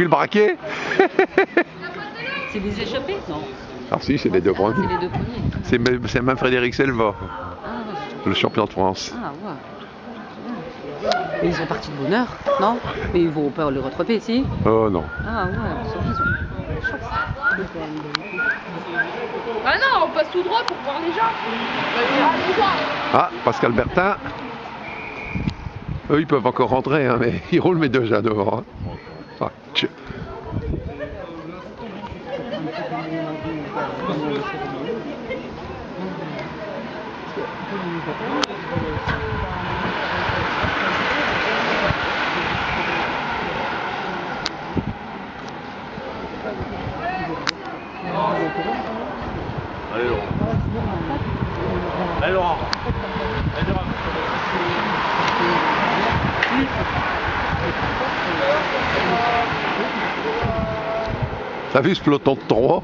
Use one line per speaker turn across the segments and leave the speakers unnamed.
vu le braquet
C'est des échappés Non.
Ah si, c'est les deux premiers.
C'est deux
même, Frédéric Selva,
Ah,
le champion de France.
ah ouais. Mais ils sont partis de bonne heure, non Mais ils vont pas le rattraper, si
Oh non.
Ah ouais, ils
Ah non, on passe tout droit pour voir les gens. Ah,
Pascal Bertin. Eux, ils peuvent encore rentrer, hein, mais ils roulent mais déjà devant. hein. T'as vu ce peloton de trois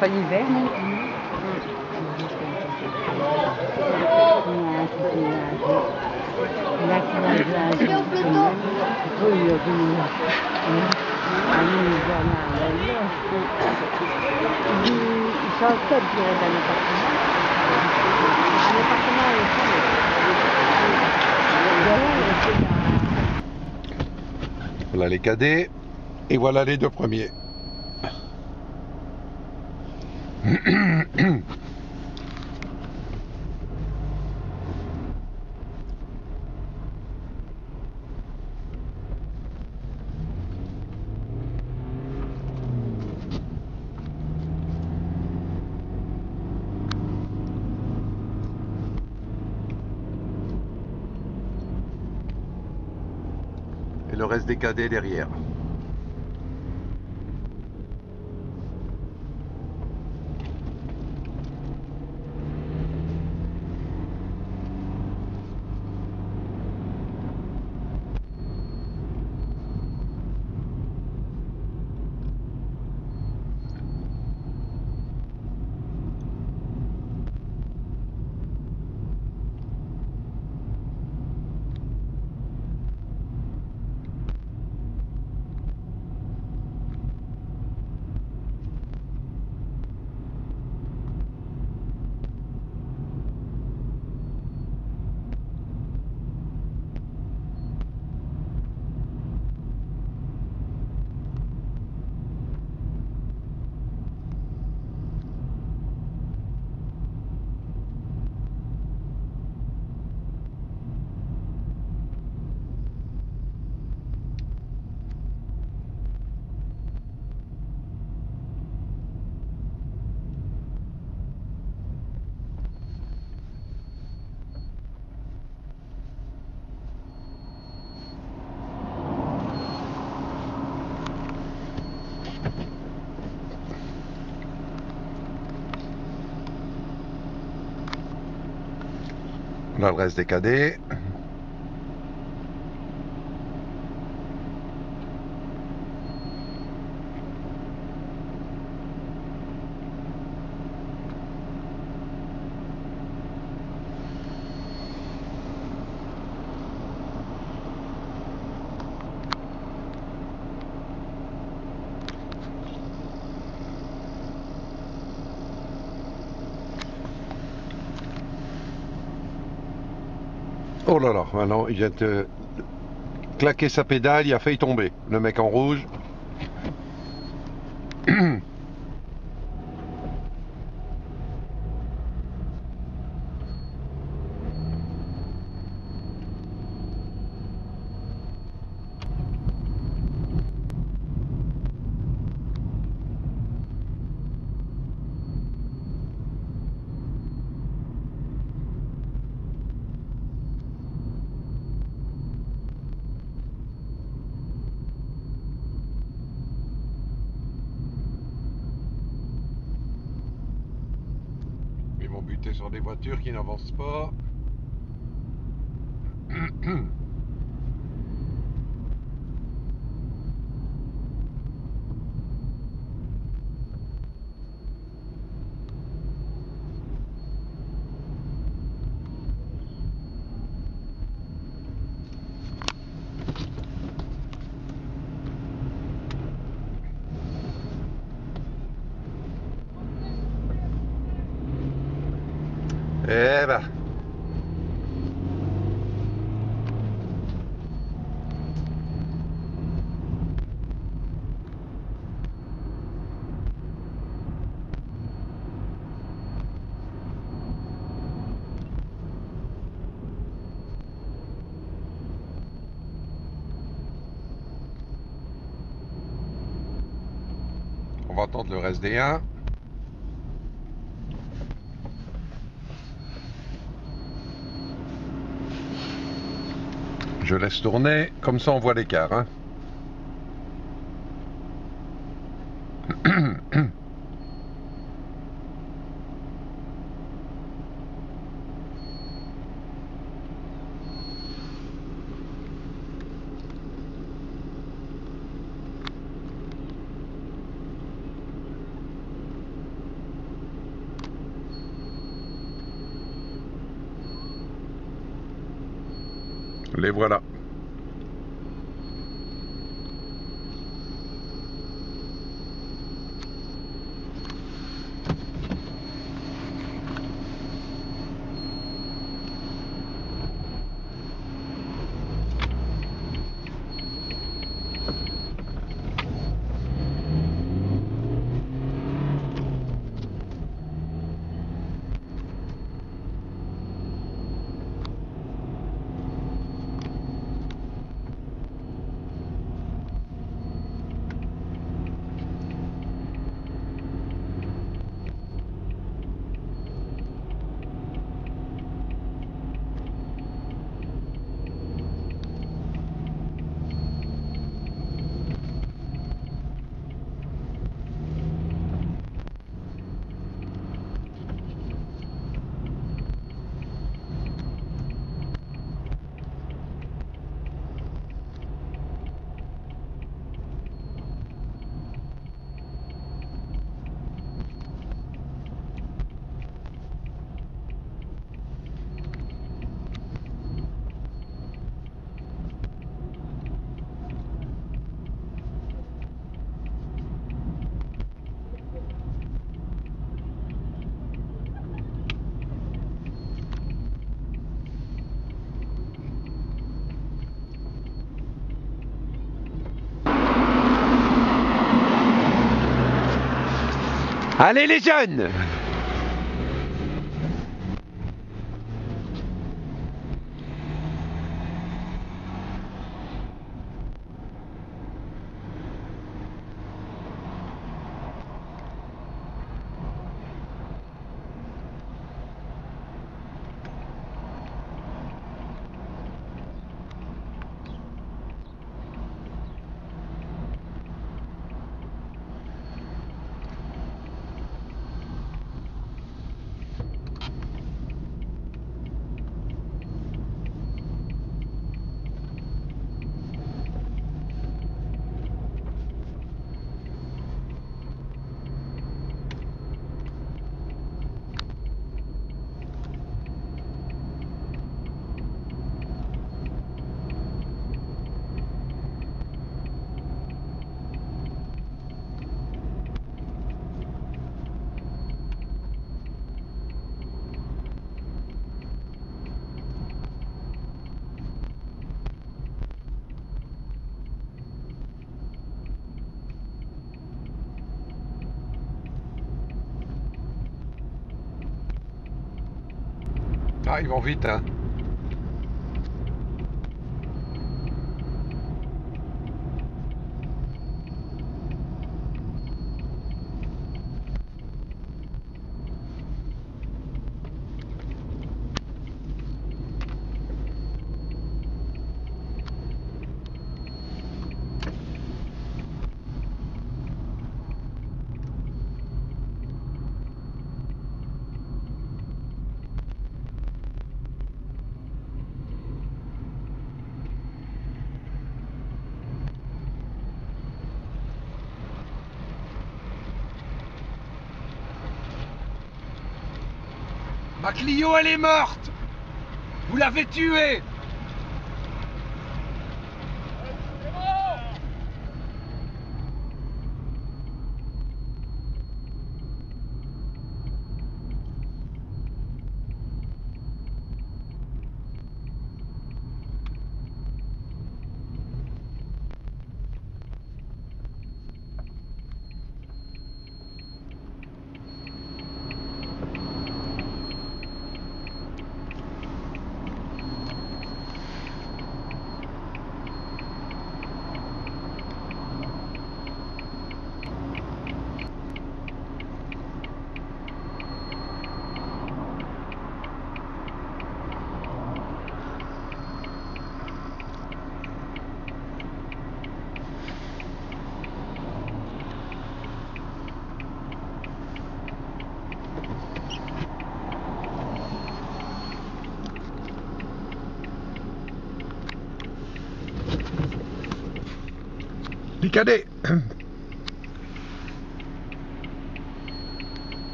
Pas l'hiver, non.
Voilà les cadets. Et voilà les deux premiers. Et le reste des cadets derrière. Reste des cadets. Oh là là, maintenant il vient de claquer sa pédale, il a failli tomber. Le mec en rouge. Ils vont buter sur des voitures qui n'avancent pas. Eh ben. On va attendre le reste des 1. Je laisse tourner, comme ça on voit l'écart. Hein. Les voilà. Allez les jeunes Ah, ils vont vite, hein. Ma Clio, elle est morte. Vous l'avez tuée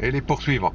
Et les poursuivre.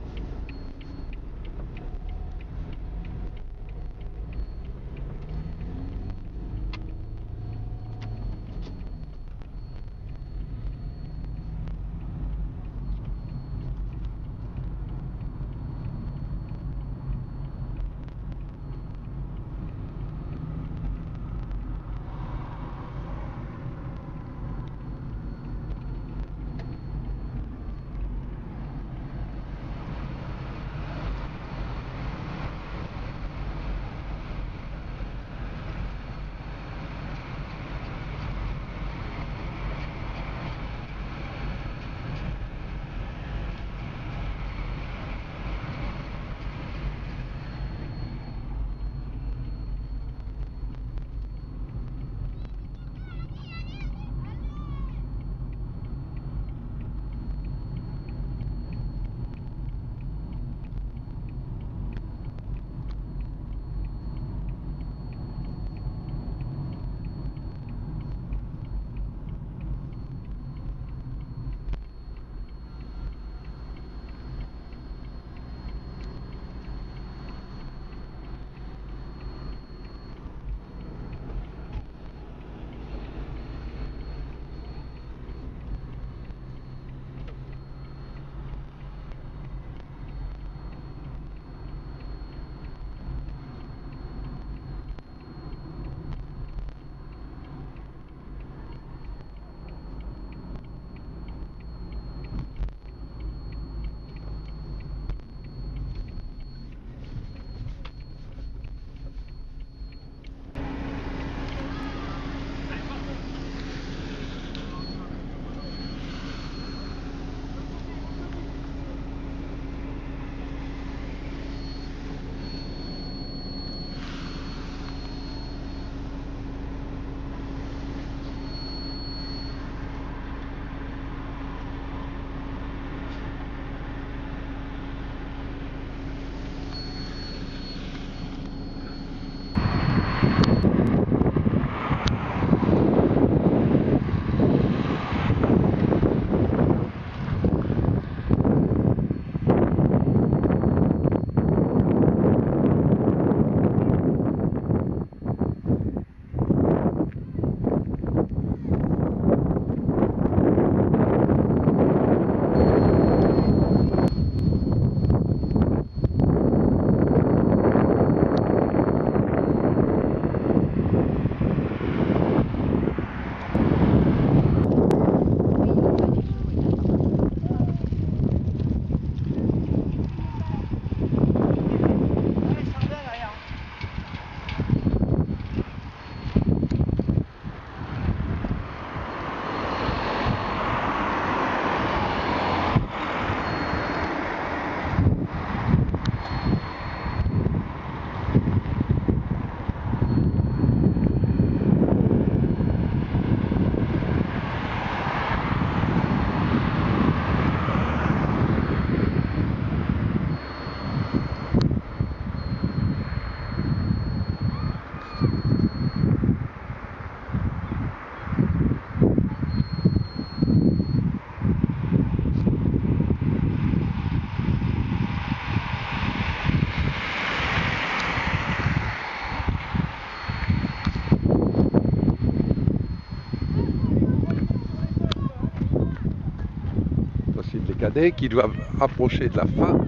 Qui doivent approcher de la fin.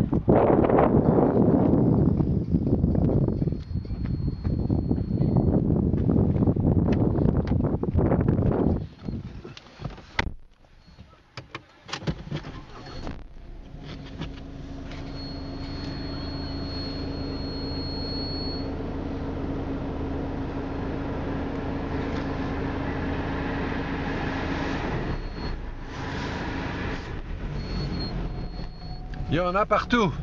Il y en a partout.